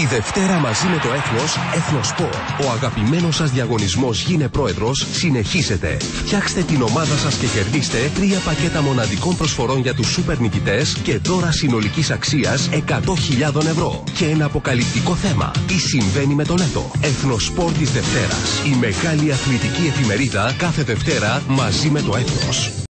Τη Δευτέρα μαζί με το Έθνος, Εθνοσπορ. Ο αγαπημένος σας διαγωνισμός Γίνε Πρόεδρος συνεχίσετε. Φτιάξτε την ομάδα σας και κερδίστε τρία πακέτα μοναδικών προσφορών για τους σούπερ νικητές και δώρα συνολικής αξίας 100.000 ευρώ. Και ένα αποκαλυπτικό θέμα. Τι συμβαίνει με το Λέτο. Εθνοσπορ της Δευτέρας. Η μεγάλη αθλητική εφημερίδα κάθε Δευτέρα μαζί με το Έθνος.